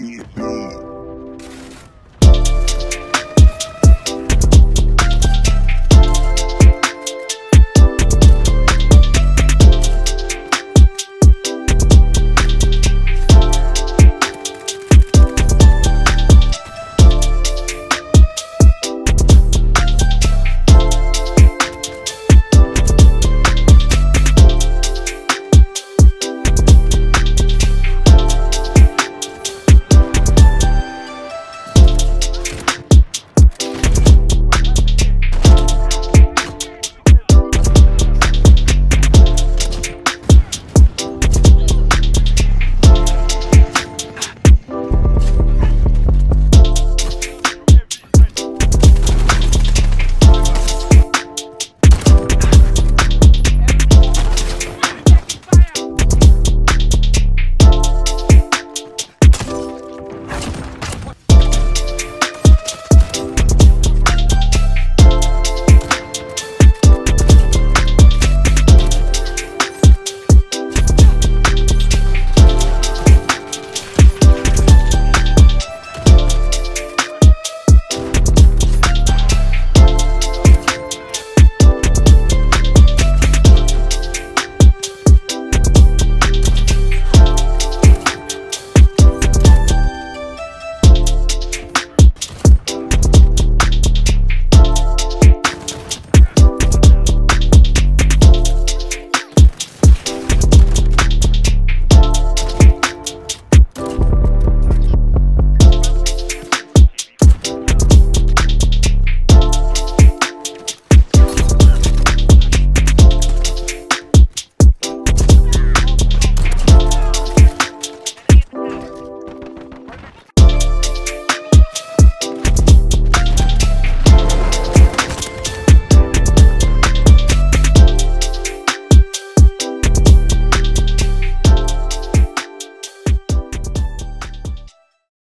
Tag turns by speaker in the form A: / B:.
A: you.